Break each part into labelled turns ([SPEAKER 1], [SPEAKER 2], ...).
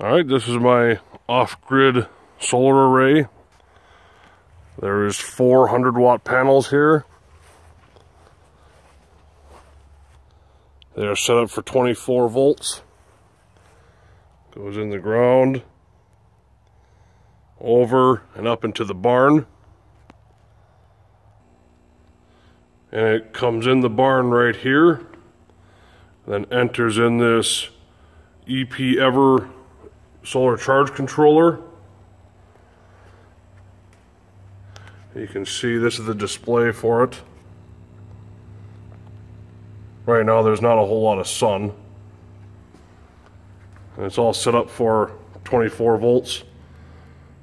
[SPEAKER 1] All right, this is my off-grid solar array. There is 400 watt panels here. They're set up for 24 volts. Goes in the ground, over and up into the barn. And it comes in the barn right here, then enters in this EP Ever solar charge controller. You can see this is the display for it. Right now there's not a whole lot of sun. And it's all set up for 24 volts.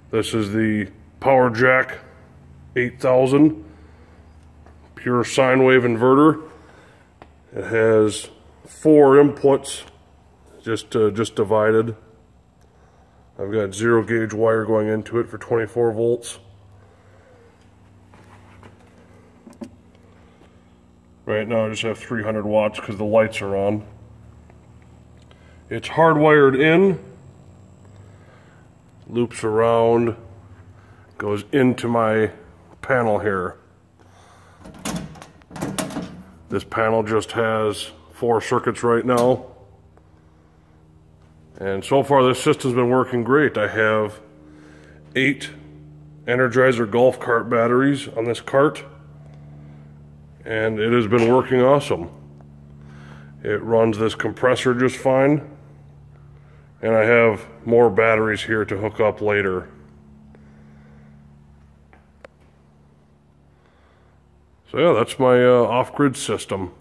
[SPEAKER 1] This is the Power Jack 8000 pure sine wave inverter. It has four inputs just uh, just divided. I've got zero gauge wire going into it for 24 volts. Right now I just have 300 watts because the lights are on. It's hardwired in, loops around, goes into my panel here. This panel just has four circuits right now. And so far this system's been working great. I have eight Energizer golf cart batteries on this cart and it has been working awesome. It runs this compressor just fine and I have more batteries here to hook up later. So yeah, that's my uh, off-grid system.